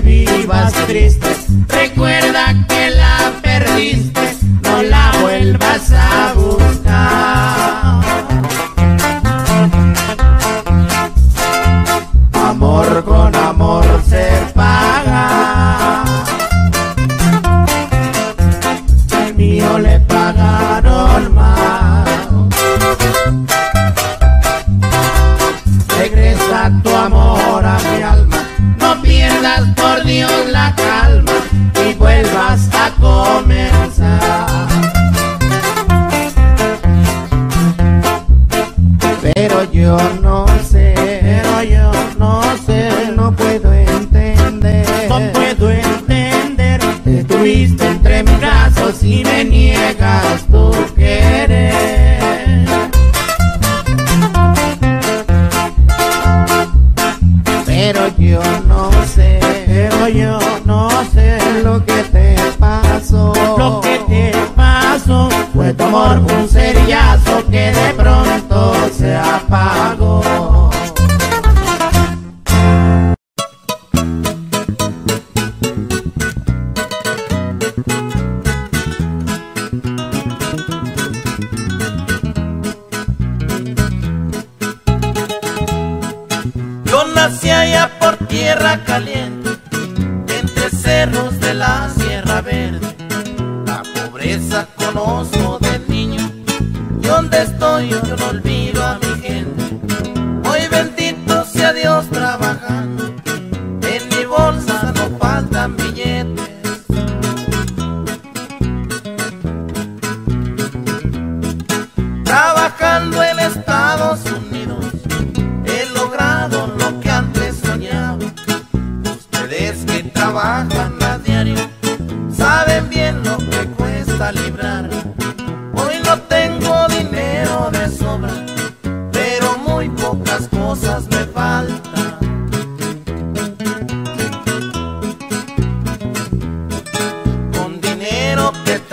vivas triste. Recuerda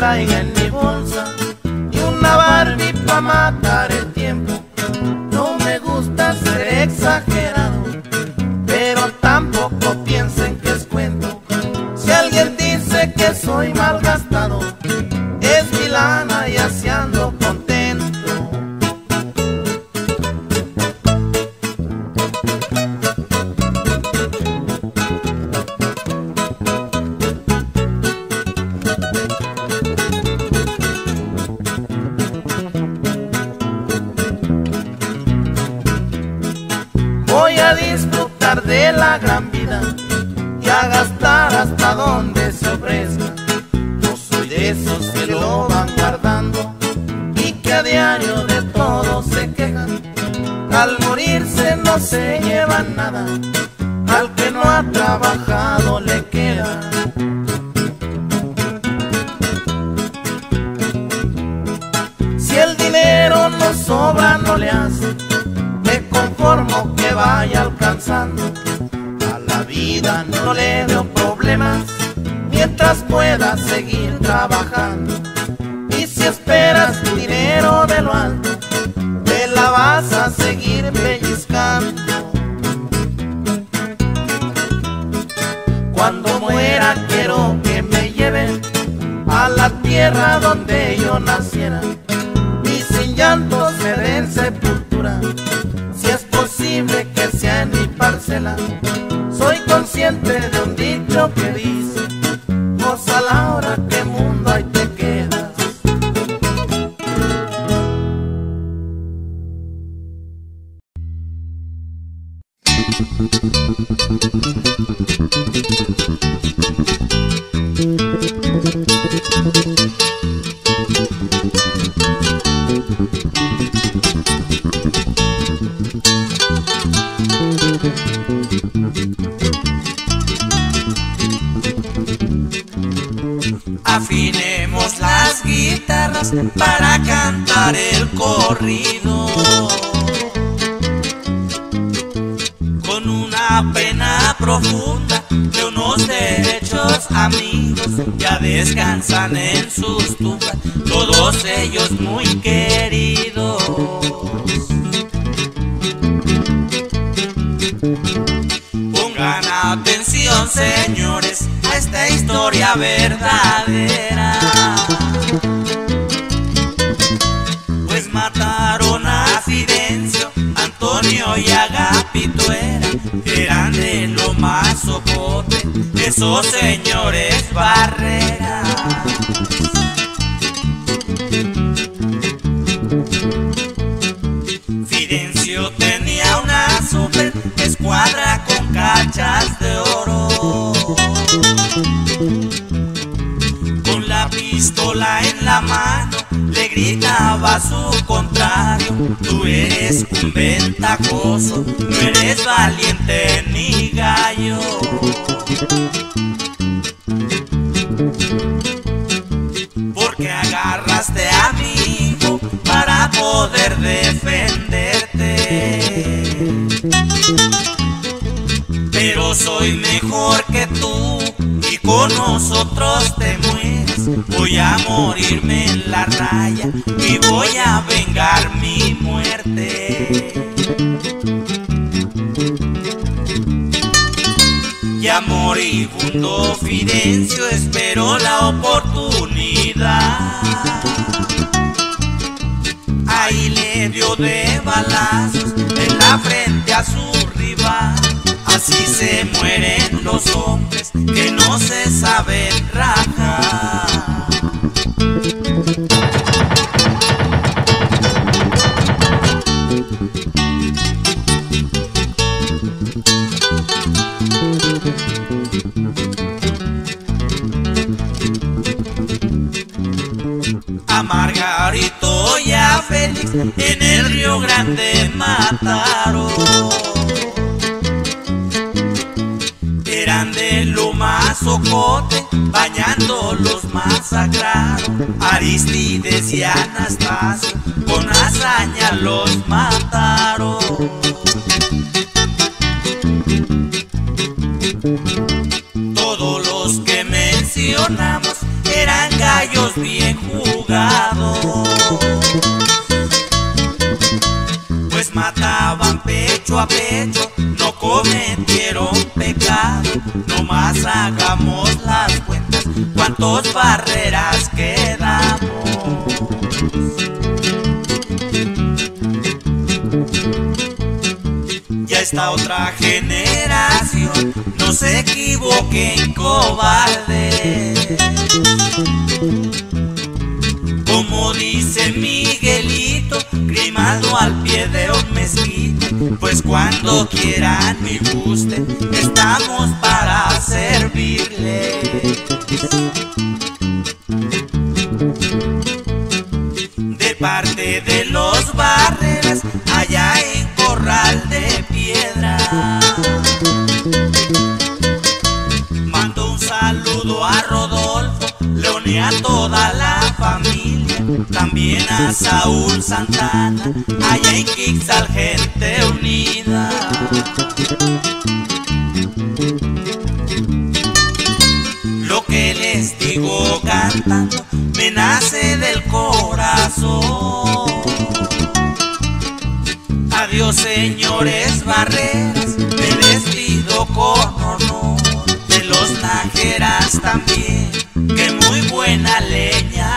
caiga en mi bolsa y una Barbie pa' matar el tiempo. No me gusta ser exagerado, pero tampoco piensen que es cuento. Si alguien dice que soy mal Afinemos las guitarras para cantar el corrido. Con una pena profunda de unos derechos amigos, ya descansan en sus tumbas, todos ellos muy queridos. Pongan atención, señores, esta historia verdadera. Pues mataron a Fidencio, Antonio y Agapito era, eran de lo más soporte, esos señores barreras. Fidencio tenía una super escuadra con cachas de oro. Con la pistola en la mano le gritaba su contrario, tú eres un ventajoso, no eres valiente ni gallo. Porque agarraste a mi hijo para poder defenderte. Pero soy mejor que tú y con nosotros te mueres. Voy a morirme en la raya y voy a vengar mi muerte. Ya moribundo Fidencio esperó la oportunidad. Ahí le dio de balazos en la frente a su rival. Así se mueren los hombres que no se saben rajar. A Margarito y a Félix en el Río Grande mataron. De lo más ocote, bañando los masacraron. Aristides y Anastasio con hazaña los mataron. Todos los que mencionamos eran gallos bien jugados. Pues mataban pecho a pecho, no cometieron más hagamos las cuentas, cuántos barreras quedamos. Ya esta otra generación no se equivoquen cobardes. Como dice Miguelito, Grimaldo al pie de un mezquite, pues cuando quieran y gusten, estamos para servirles. De parte de los barreras, allá en Corral de Piedra. También a Saúl Santana, allá en Quixal, gente unida. Lo que les digo cantando me nace del corazón. Adiós señores barreras, me despido con honor de los najeras también, que muy buena leña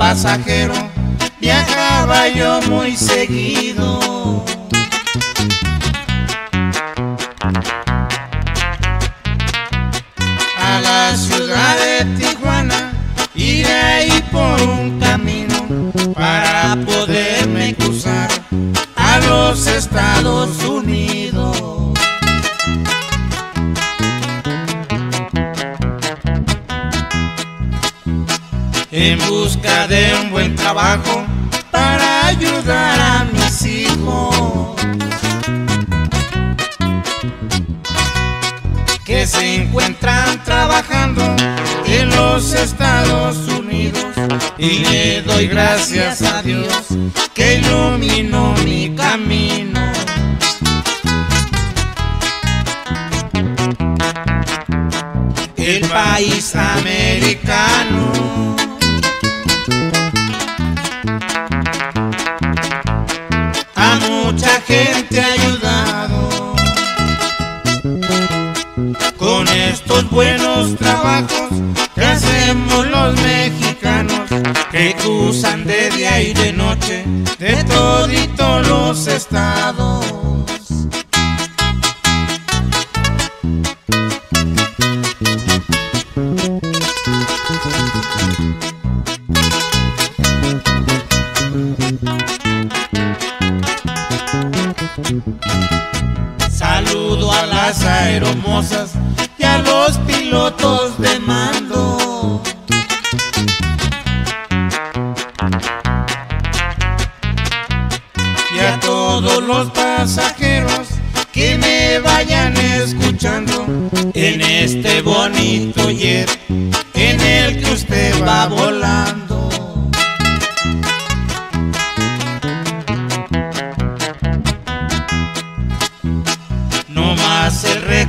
pasajero, viajaba yo muy seguido. De un buen trabajo para ayudar a mis hijos. Que se encuentran trabajando en los Estados Unidos. Y le doy gracias a Dios que iluminó mi camino. El país americano. Trabajos que hacemos los mexicanos que cruzan de día y de noche de toditos los estados.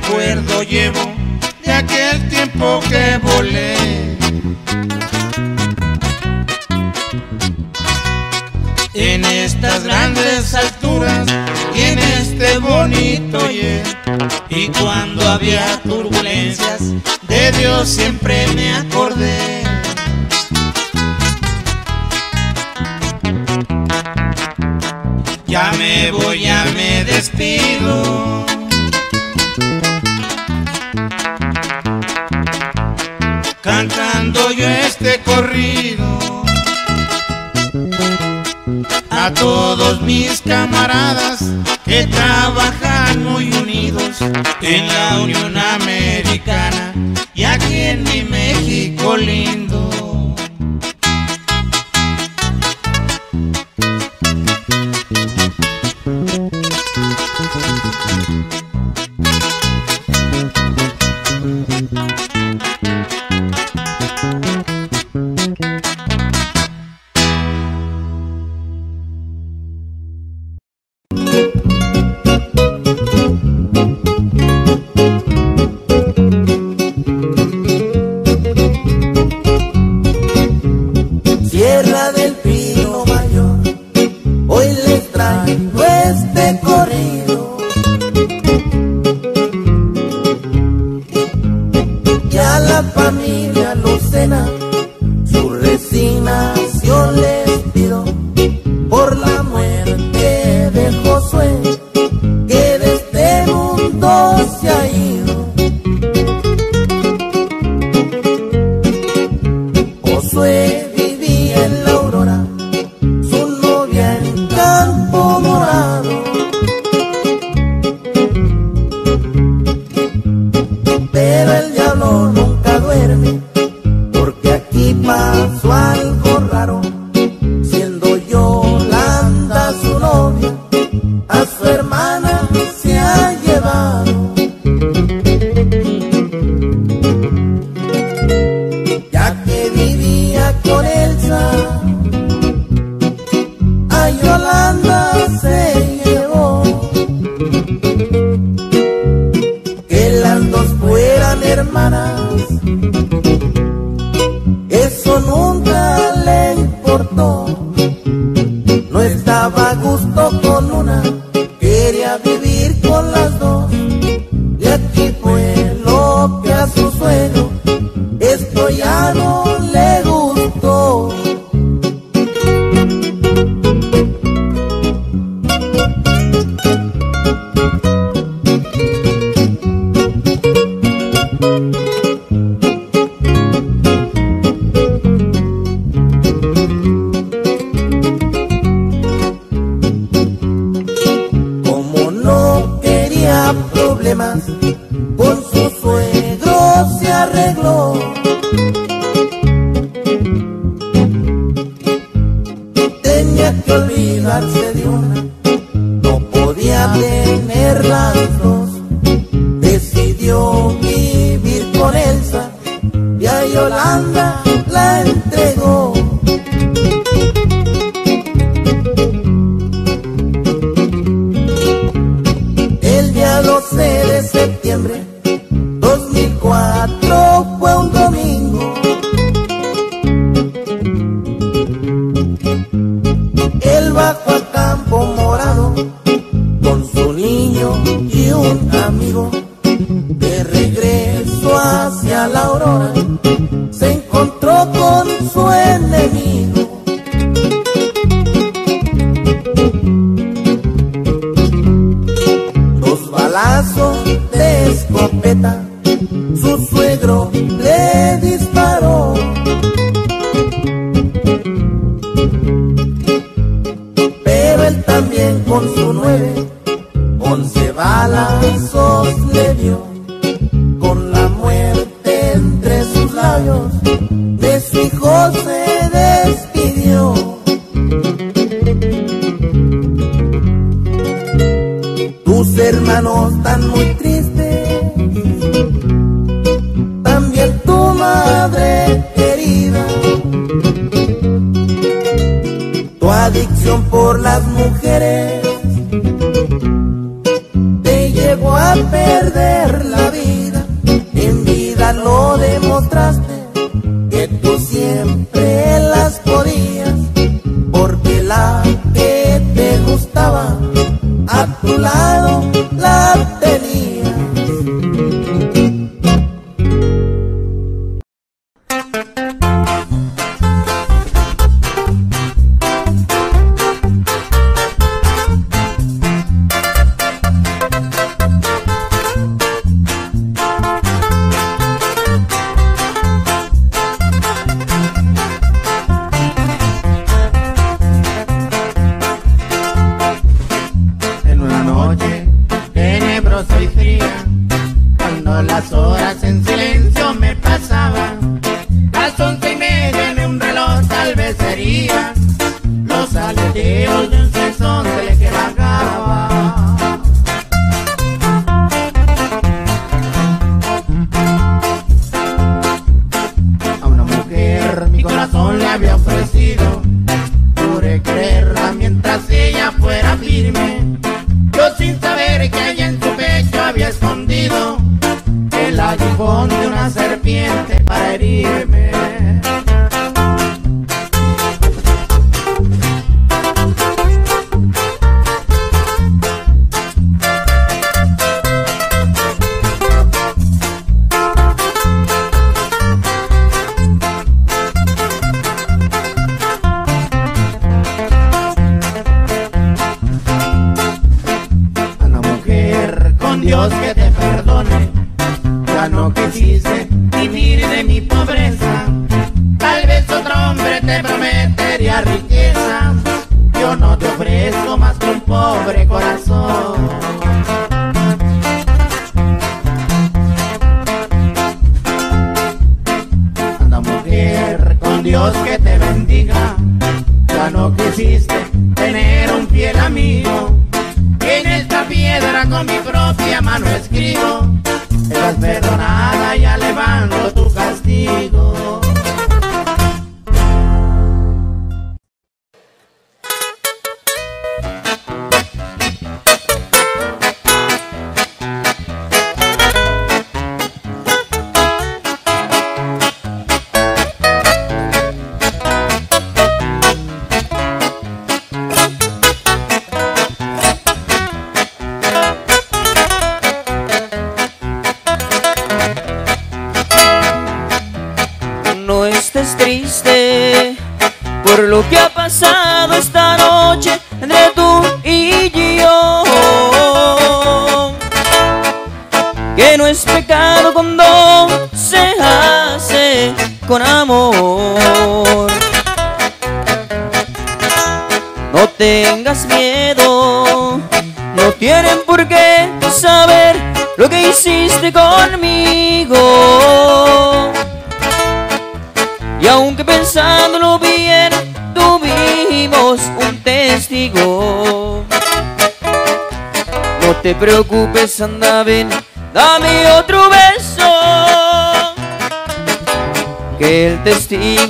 Recuerdo llevo de aquel tiempo que volé. En estas grandes alturas y en este bonito jet. Y cuando había turbulencias, de Dios siempre me acordé. Ya me voy, ya me despido. A todos mis camaradas que trabajan muy unidos en la Unión Americana y aquí en mi México lindo. Su prometería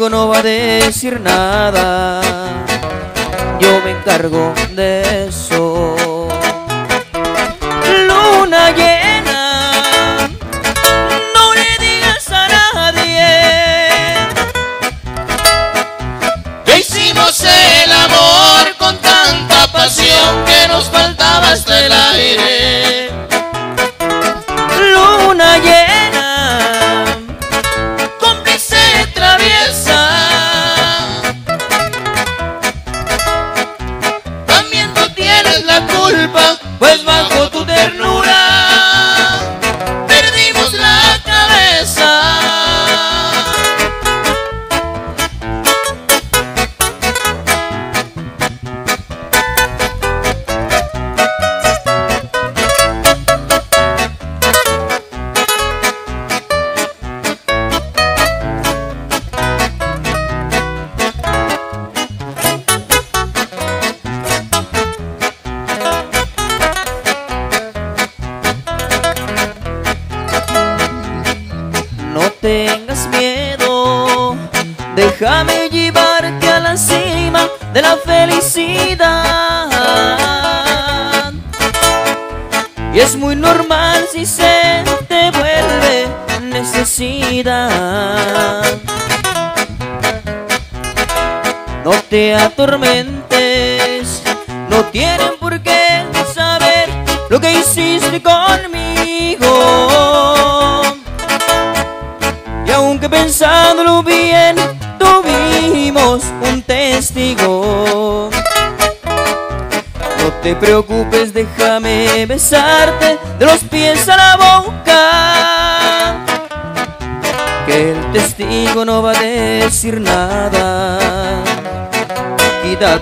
no va a decir nada.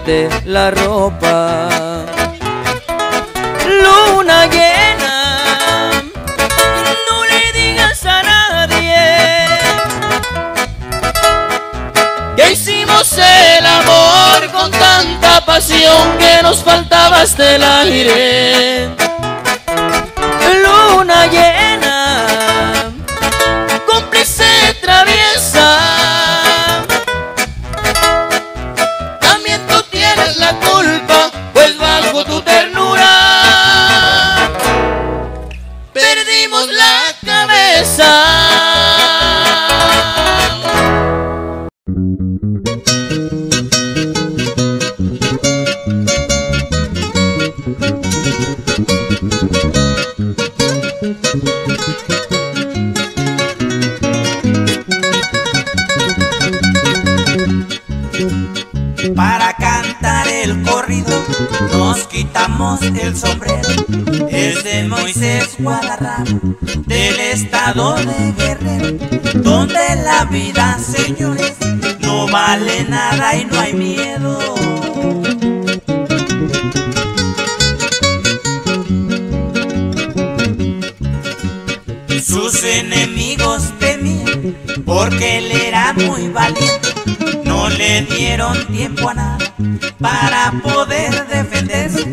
La ropa. Luna llena, no le digas a nadie Que hicimos el amor con tanta pasión que nos faltaba hasta el aire. Guadarrama, del estado de Guerrero, donde la vida, señores, no vale nada y no hay miedo. Sus enemigos temían porque él era muy valiente. No le dieron tiempo a nada para poder defenderse.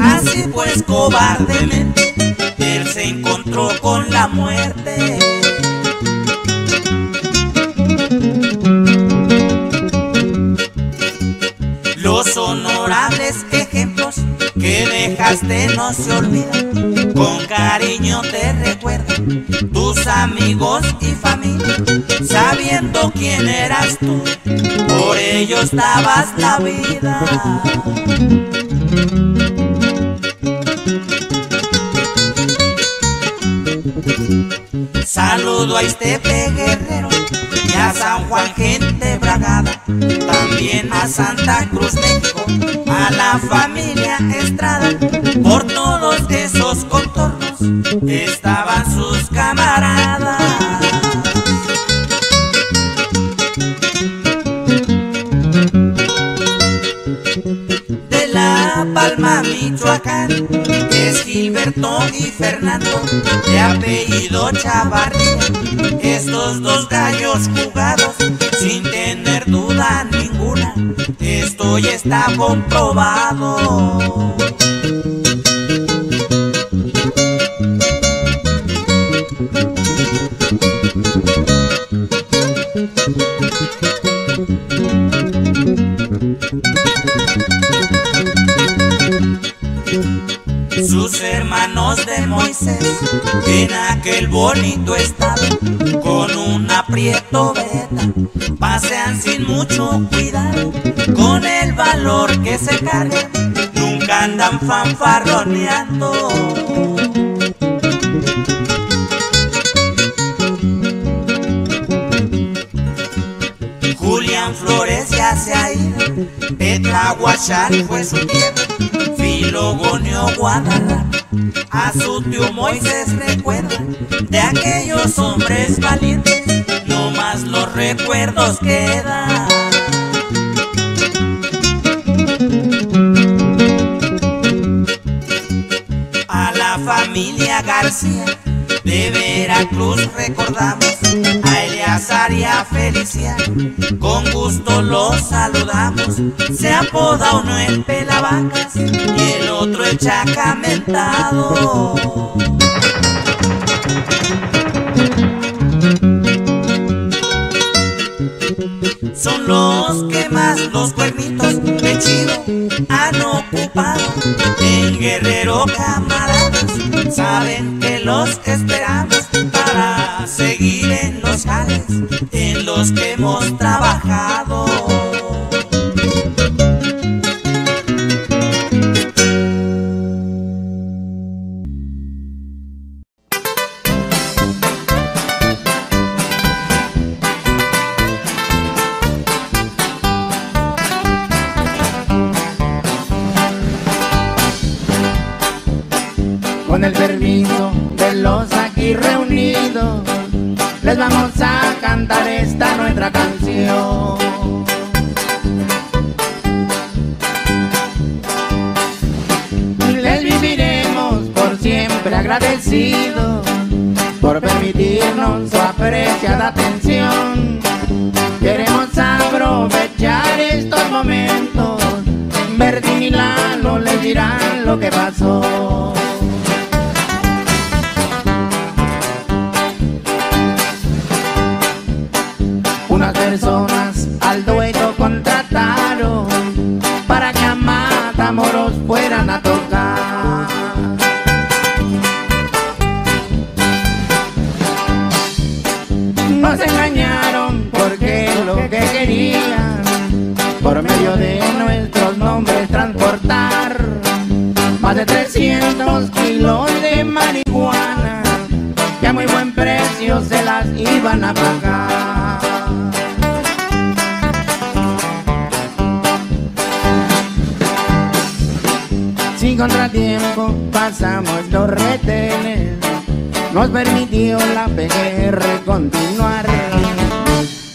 Así pues, cobardemente, se encontró con la muerte. Los honorables ejemplos que dejaste no se olvidan. Con cariño te recuerdan tus amigos y familia, sabiendo quién eras tú, por ellos dabas la vida. Saludo a este Guerrero y a San Juan gente bragada, también a Santa Cruz México, a la familia Estrada, por todos esos contornos estaban sus camaradas. De La Palma, Michoacán, Gilberto y Fernando, de apellido Chavarría. Estos dos gallos jugados, sin tener duda ninguna, esto ya está comprobado. Los hermanos de Moisés en aquel bonito estado con un aprieto beta pasean sin mucho cuidado con el valor que se carga nunca andan fanfarroneando. Julián Flores ya se ha ido, Guachar fue su tierra, Filogonio Guadalajara, a su tío Moisés recuerda de aquellos hombres valientes, no más los recuerdos quedan. A la familia García de Veracruz recordamos a Eleazar y a Felicia, con gusto los saludamos. Se apoda uno el pelavacas y el otro el chacamentado. Son los los cuernitos de chido han ocupado en Guerrero camaradas. Saben que los esperamos para seguir en los jales en los que hemos trabajado. Fueran a tocar. Nos engañaron porque lo que querían por medio de nuestros nombres transportar más de 300 kilos de marihuana que a muy buen precio se las iban a pagar. Contratiempo pasamos los retenes, nos permitió la PGR continuar.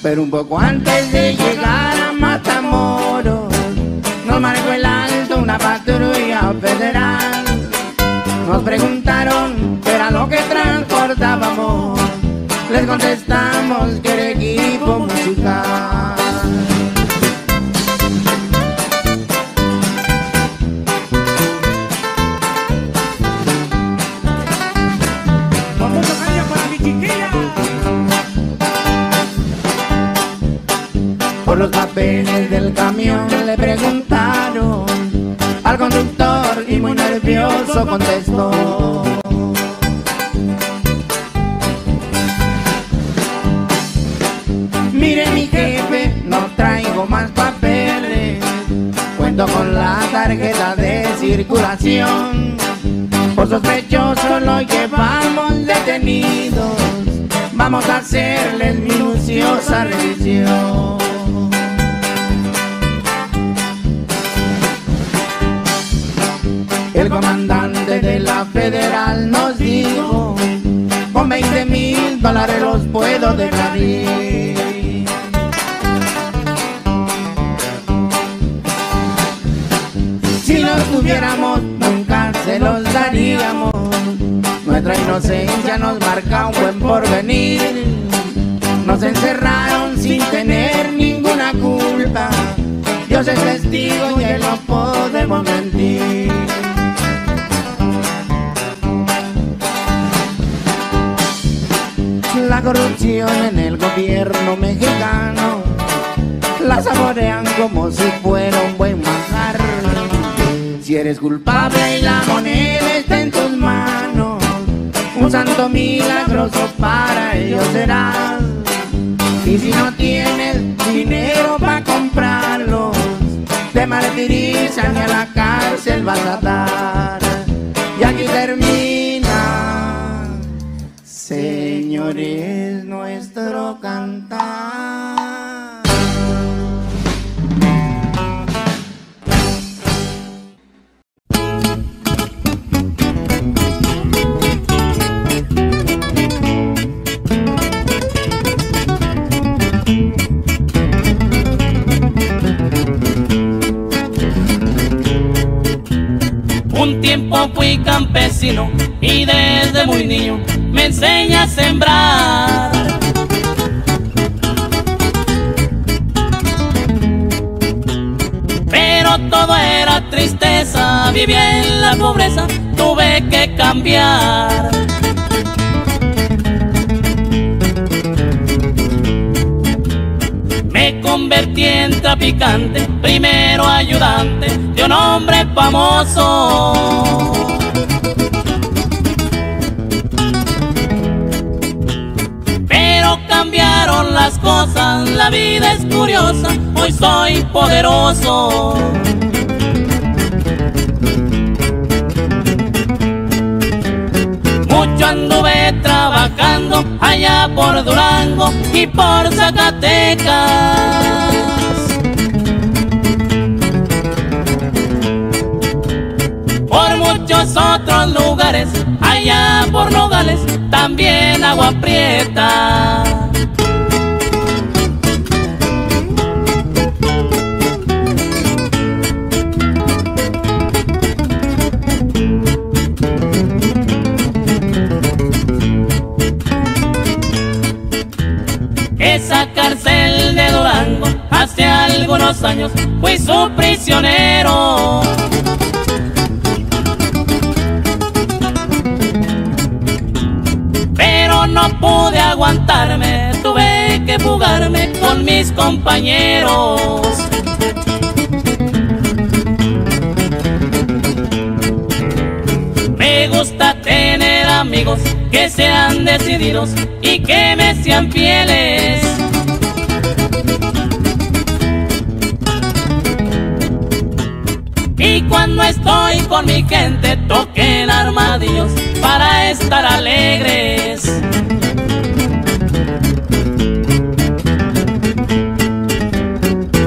Pero un poco antes de llegar a Matamoros, nos marcó el alto una patrulla federal. Nos preguntaron qué era lo que transportábamos, les contestamos que era equipo musical. Le preguntaron al conductor y muy nervioso contestó. Mire mi jefe, no traigo más papeles, cuento con la tarjeta de circulación. Por sospechoso lo llevamos detenidos, vamos a hacerles minuciosa revisión. El comandante de la federal nos dijo, con 20 mil dólares los puedo dejar ir. Si los tuviéramos, nunca se los daríamos. Nuestra inocencia nos marca un buen porvenir. Nos encerraron sin tener ninguna culpa. Dios es testigo y él no podemos mentir. Corrupción en el gobierno mexicano la saborean como si fuera un buen manjar. si eres culpable y la moneda está en tus manos, un santo milagroso para ellos serás. Y si no tienes dinero para comprarlos, te martirizan y a la cárcel vas a dar. Y aquí termina, nuestro cantar. Un tiempo fui campesino y desde muy niño me enseña a sembrar. Pero todo era tristeza, viví en la pobreza, tuve que cambiar. Me convertí en traficante, primero ayudante de un hombre famoso. Las cosas, la vida es curiosa, hoy soy poderoso. Mucho anduve trabajando allá por Durango y por Zacatecas. Por muchos otros lugares, allá por Nogales, también agua prieta. Su prisionero. Pero no pude aguantarme, tuve que fugarme con mis compañeros. Me gusta tener amigos que sean decididos y que me sean fieles. Con mi gente toquen armadillos para estar alegres.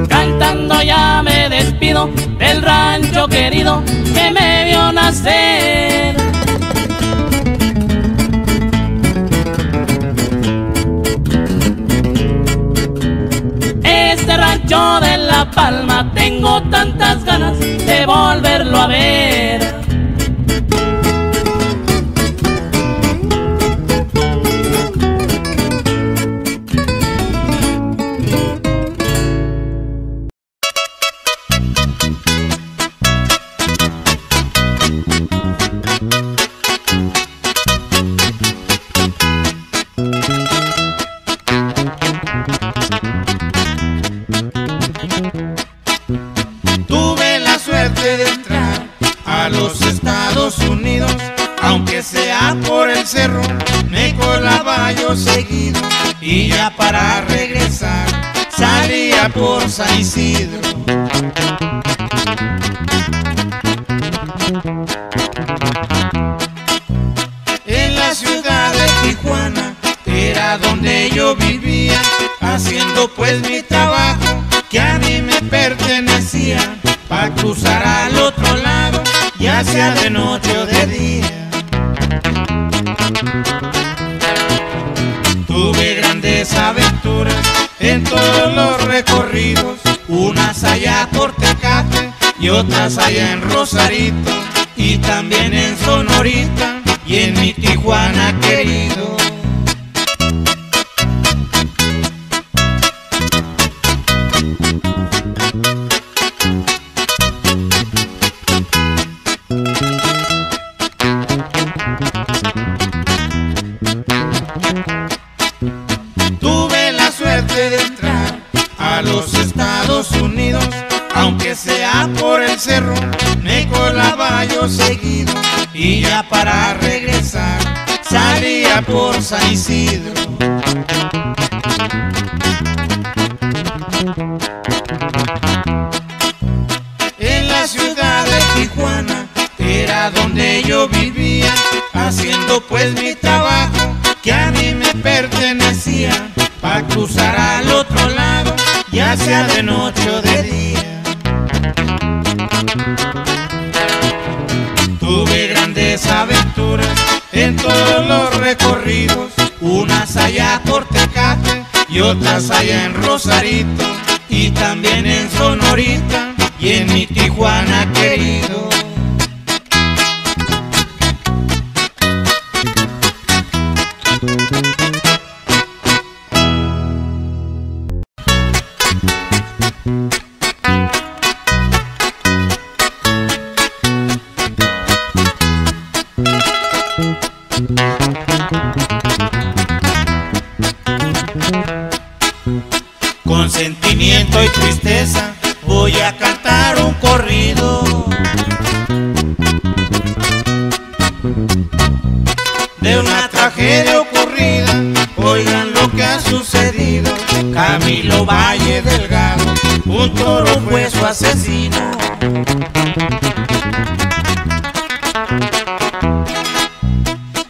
Cantando ya me despido del rancho querido que me vio nacer. Este rancho de La Palma tengo tantas ganas de volverlo a ver. Pertenecía, pa' cruzar al otro lado, ya sea de noche o de día. Tuve grandes aventuras en todos los recorridos, unas allá por Tecate y otras allá en Rosarito, y también en Sonorita y en mi Tijuana querido. San Isidro. Plaza y en Rosarito.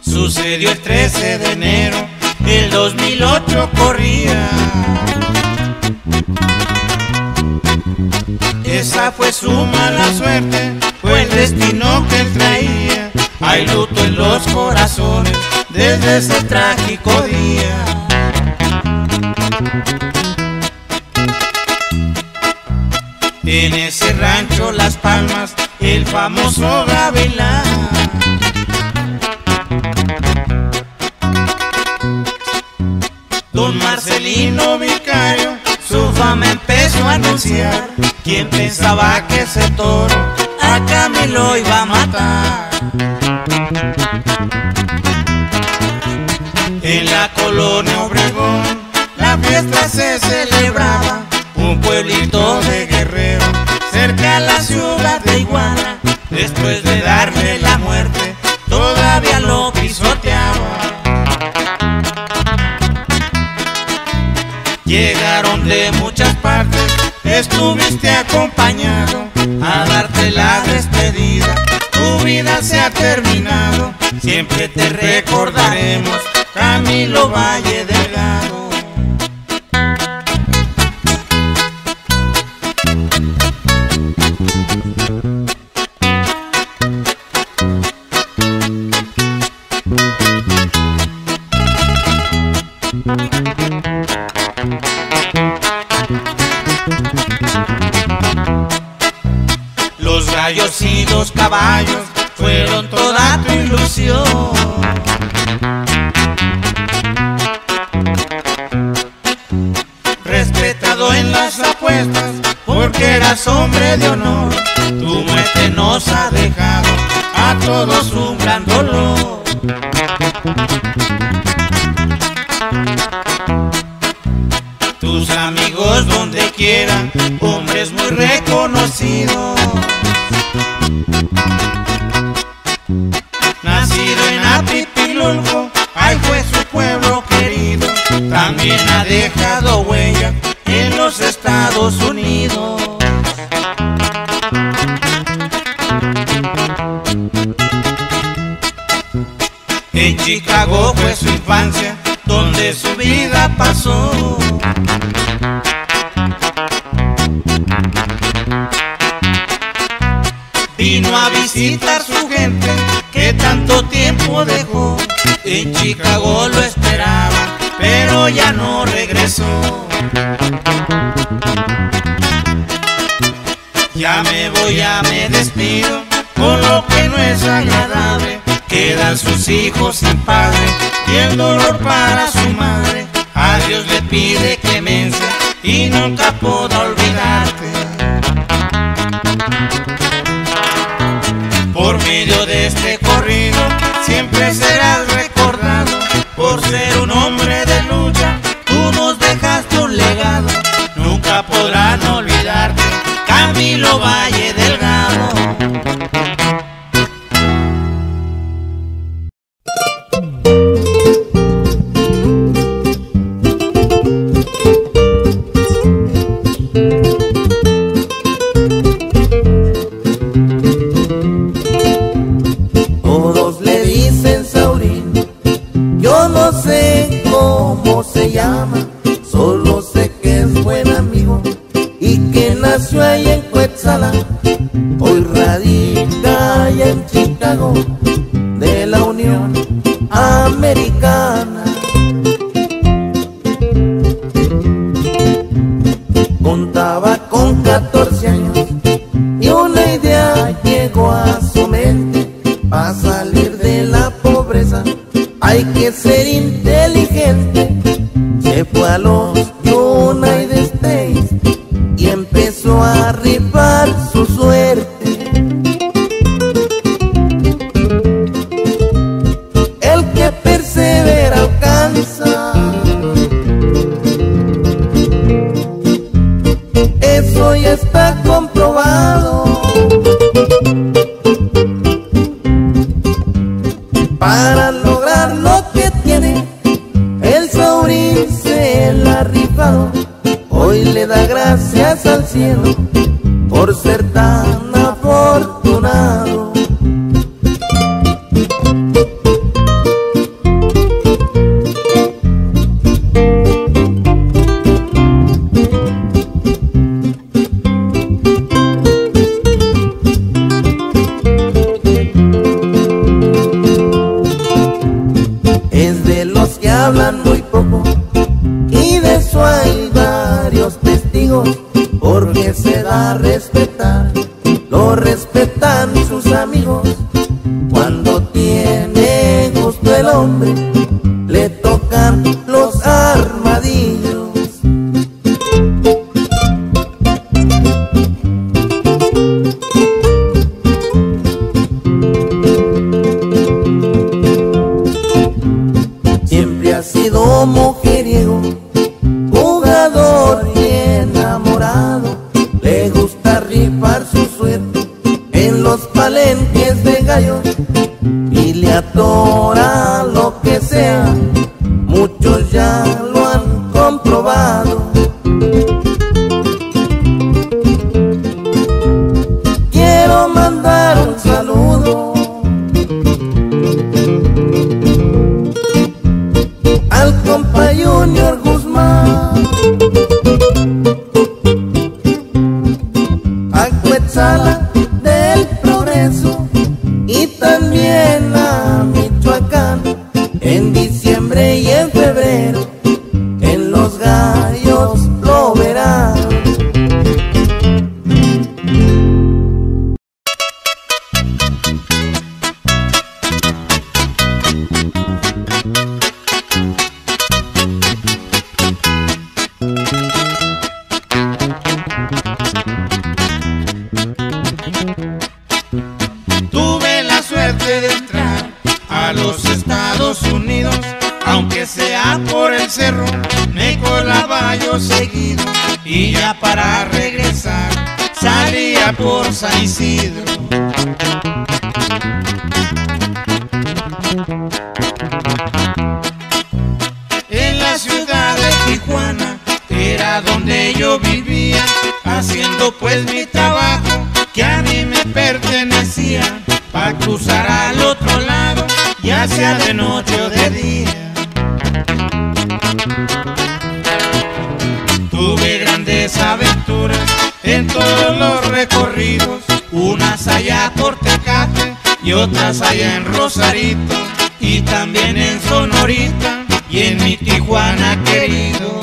Sucedió el 13 de enero, el 2008 corría. Esa fue su mala suerte, fue el destino que él traía. Hay luto en los corazones desde ese trágico día. En ese rancho Las Palmas, el famoso Gavilán. Don Marcelino Vicario, su fama empezó a anunciar. ¿Quién pensaba que ese toro a Camilo iba a matar? En la colonia Obregón, la fiesta se celebraba, un pueblito de guerreros a la ciudad de Iguana, después de darme la muerte, todavía lo pisoteaba. Llegaron de muchas partes, estuviste acompañado a darte la despedida. Tu vida se ha terminado, siempre te recordaremos, Camilo Valle Delgado. see you. rutas hay en Rosarito y también en Sonorita y en mi Tijuana querido.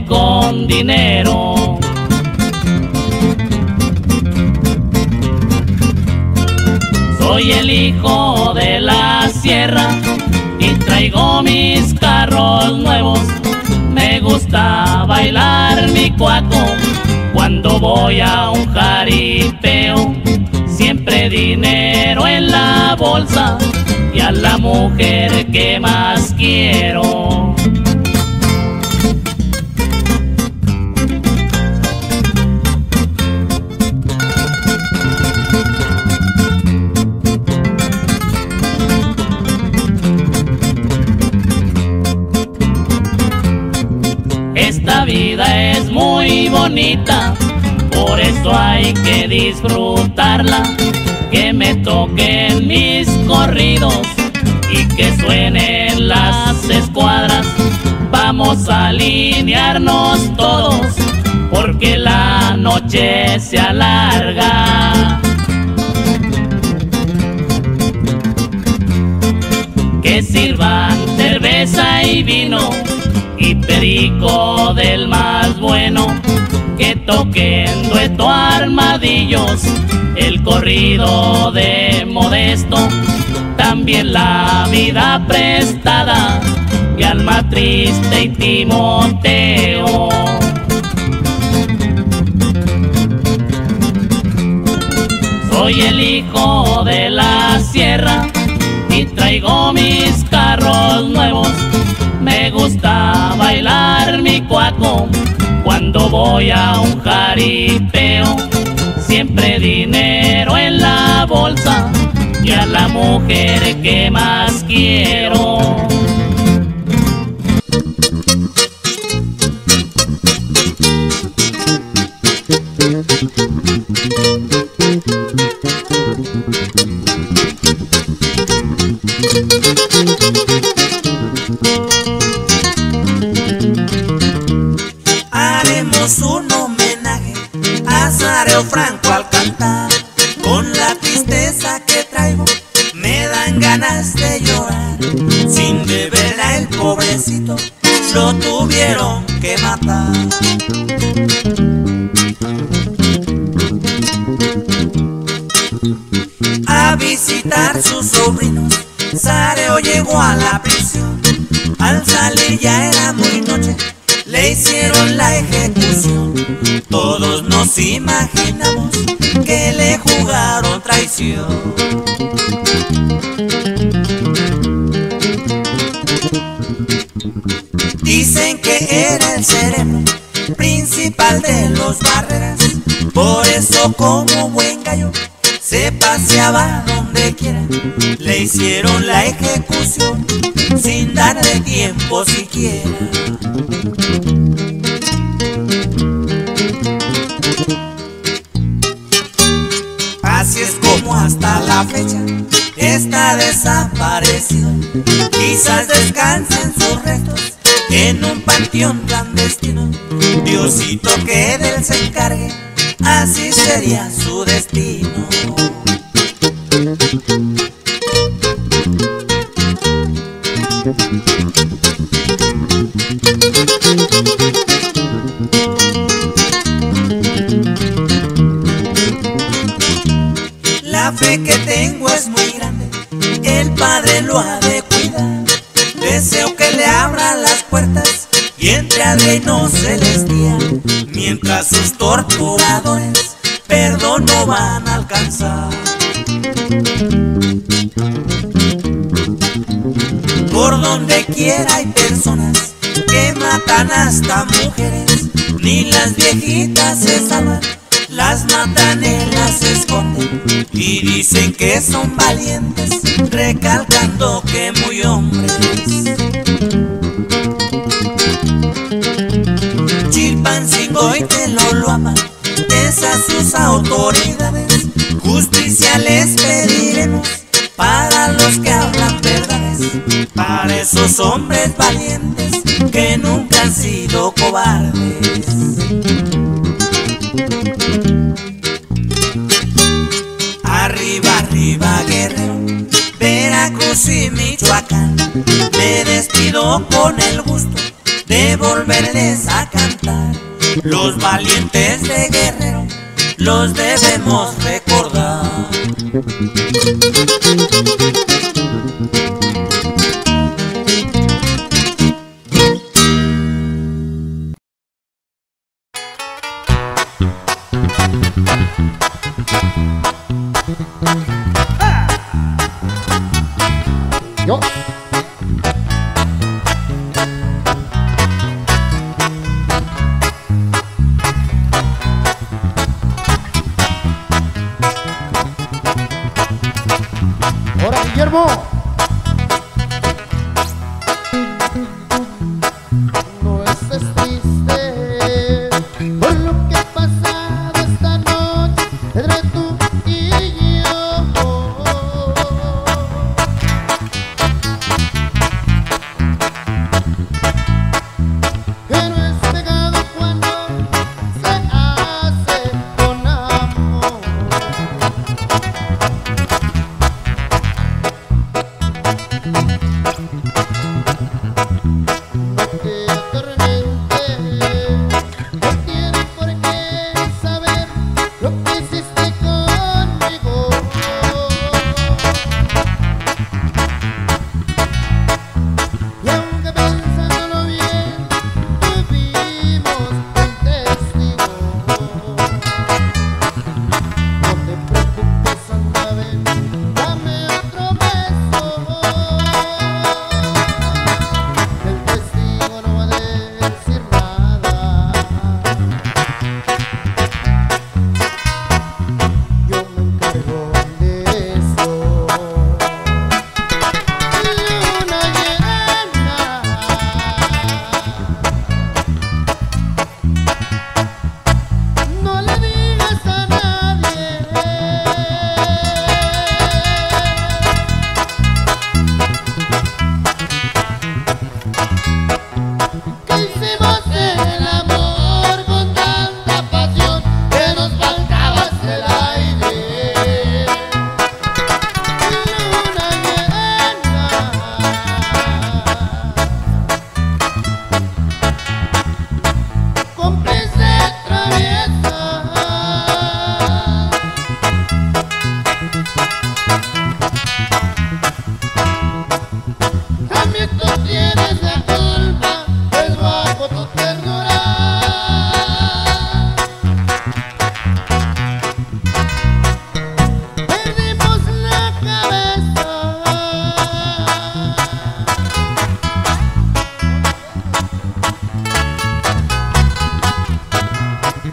Con dinero. Soy el hijo de la sierra y traigo mis carros nuevos. Me gusta bailar mi cuaco cuando voy a un jaripeo. Siempre dinero en la bolsa y a la mujer que más quiero. Bonita, por eso hay que disfrutarla. Que me toquen mis corridos y que suenen las escuadras. Vamos a alinearnos todos, porque la noche se alarga. que sirvan cerveza y vino y perico del más bueno, que toquen dueto armadillos, el corrido de modesto, también la vida prestada y alma triste y Timoteo. Soy el hijo de la sierra y traigo mis carros nuevos. Me gusta bailar mi cuaco cuando voy a un jaripeo. Siempre dinero en la bolsa y a la mujer que más quiero. En un panteón clandestino. Diosito que de él se encargue, así sería su destino. Al reino celestial, mientras sus torturadores perdón no van a alcanzar. Por donde quiera hay personas que matan hasta mujeres, ni las viejitas se salvan, las matan y las esconden y dicen que son valientes, recalcando que muy hombres. Chilpancingo y Teloloama, esas sus autoridades, justicia les pediremos para los que hablan verdades, para esos hombres valientes que nunca han sido cobardes. Arriba, arriba, guerrero, Veracruz y Michoacán, me despido con el gusto de volverles a cantar. Los valientes de guerrero, los debemos recordar.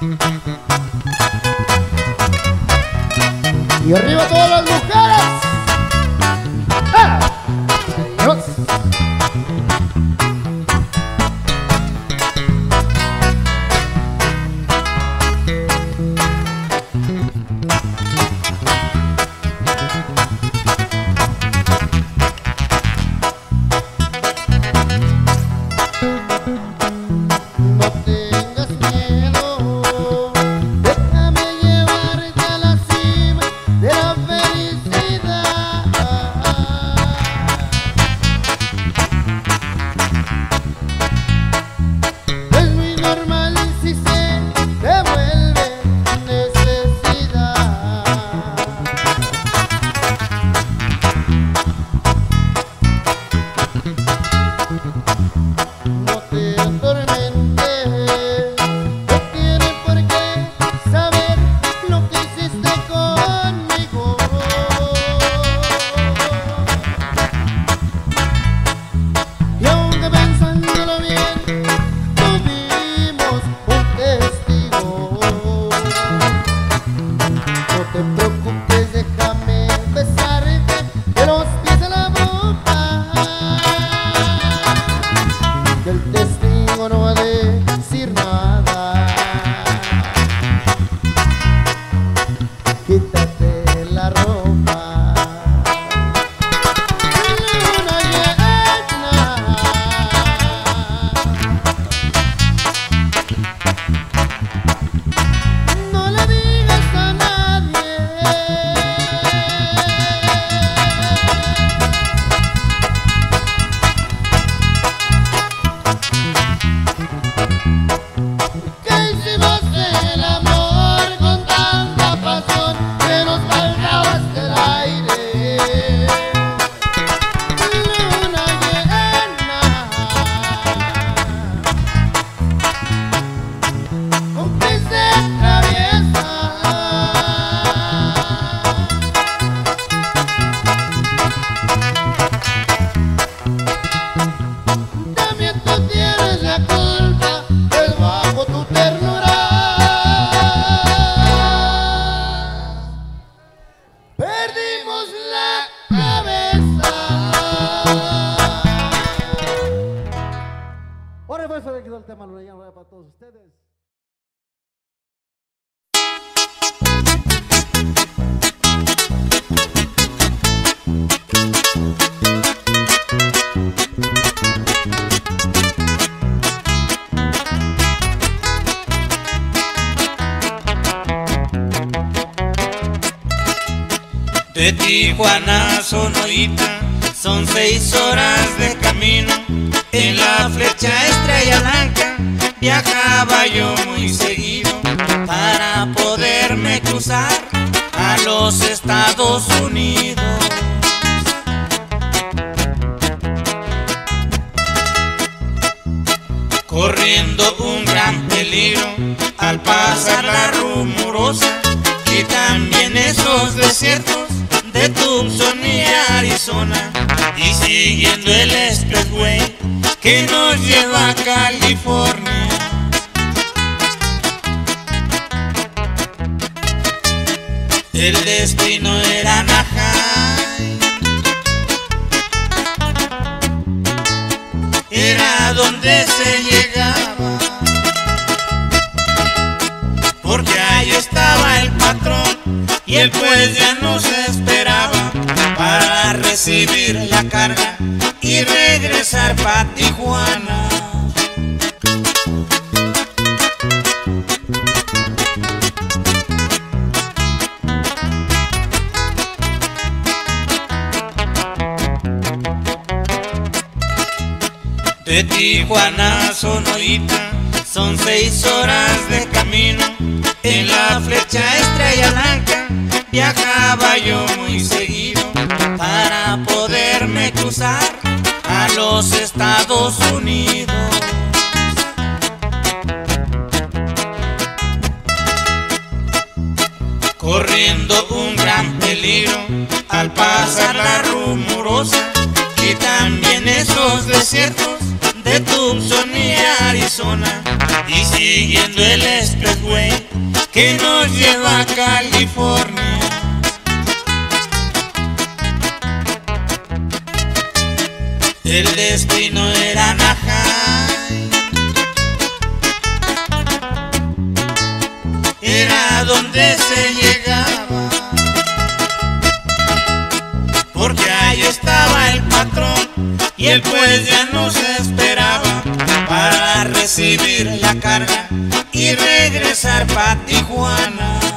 Y arriba todas las mujeres. muy seguido, para poderme cruzar a los Estados Unidos. Corriendo un gran peligro al pasar la rumorosa y también esos desiertos de Tucson y Arizona y siguiendo el expressway que nos lleva a California. El destino era Najay. Era donde se llegaba. Porque ahí estaba el patrón y el pues ya nos esperaba para recibir la carga y regresar para Tijuana.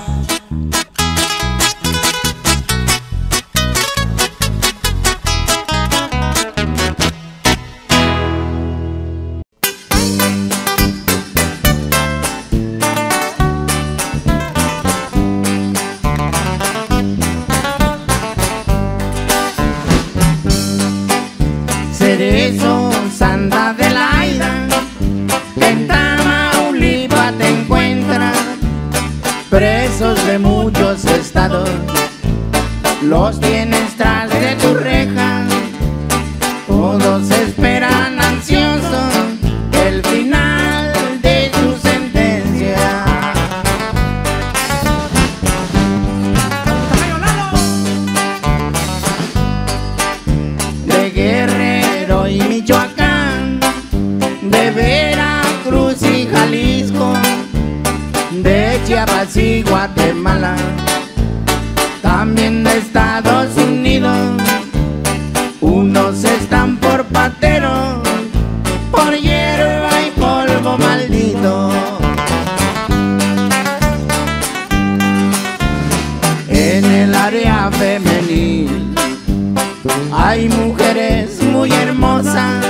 Hay mujeres muy hermosas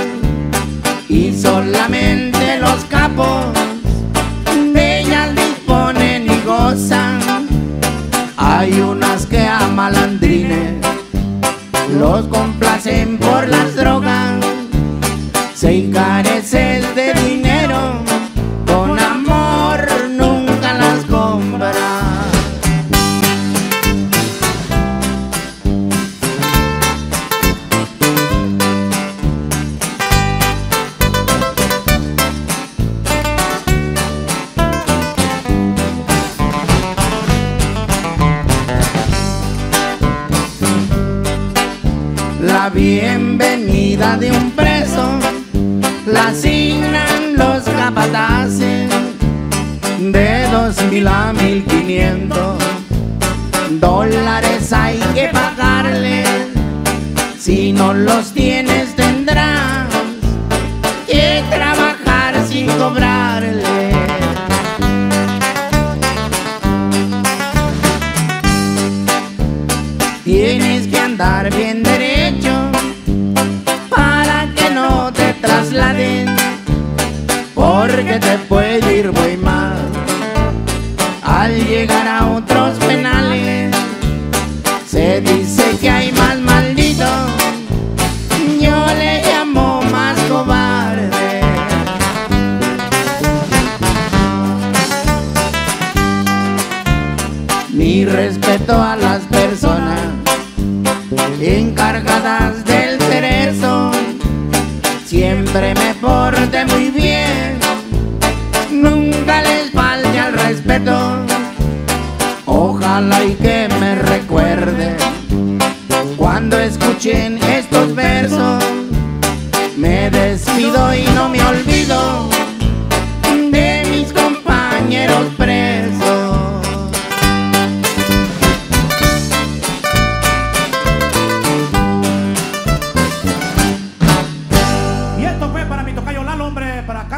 y solamente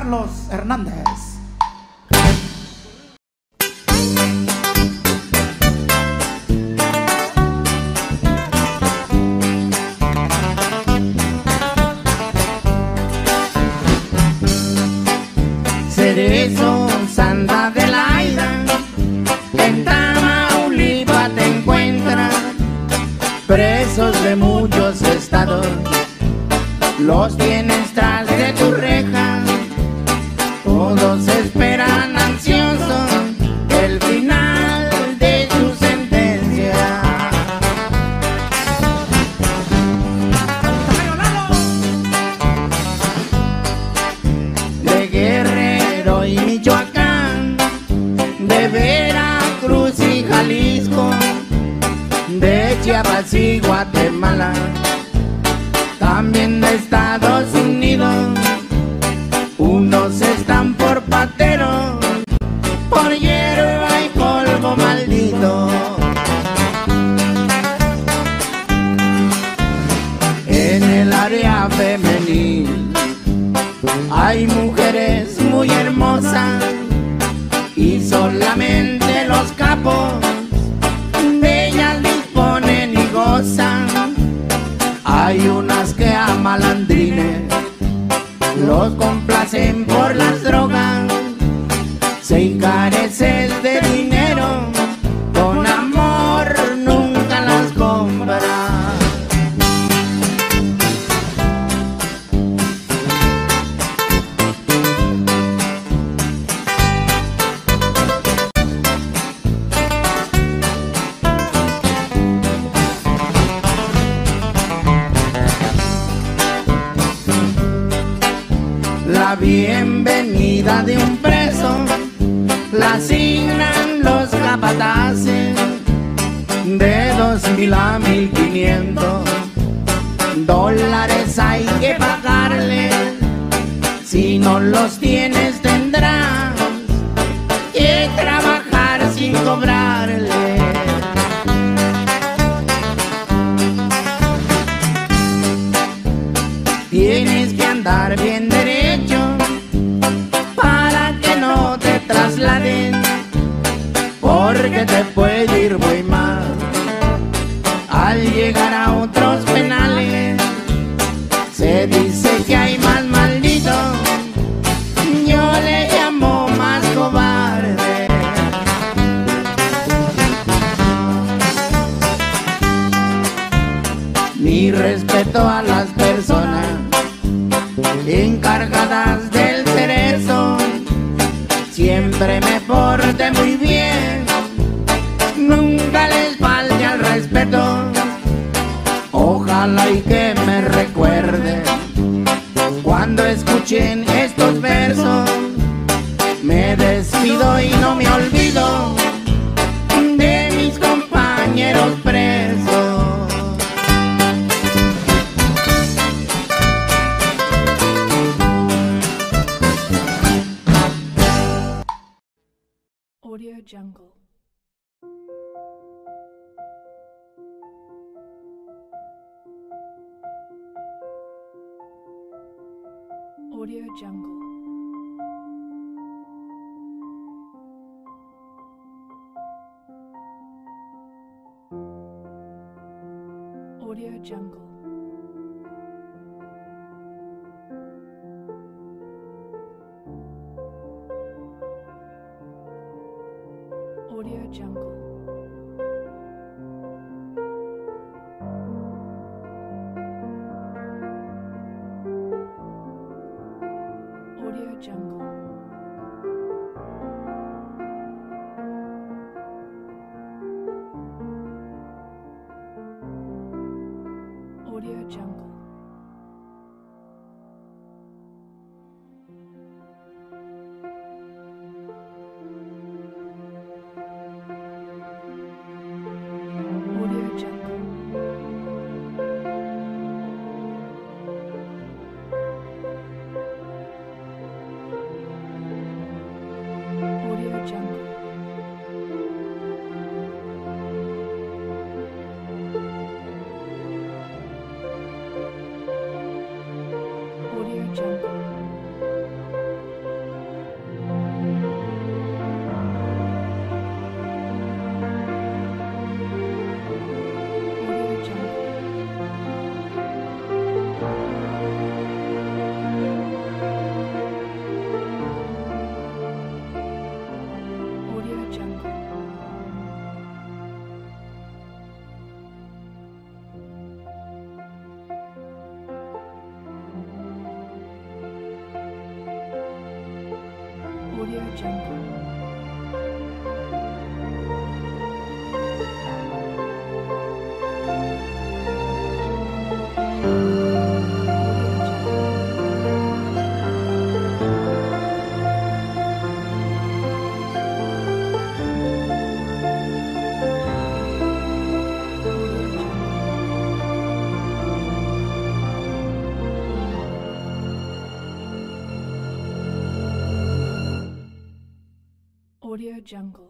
Carlos Hernández. Cerezo, Santa Adelaida, en Tamaulipas te encuentras presos de muchos estados. Los Si no los tienes tendrás que trabajar sin cobrarle. Tienes que andar bien derecho para que no te trasladen, porque te puede ir muy trate muy bien. Jungle.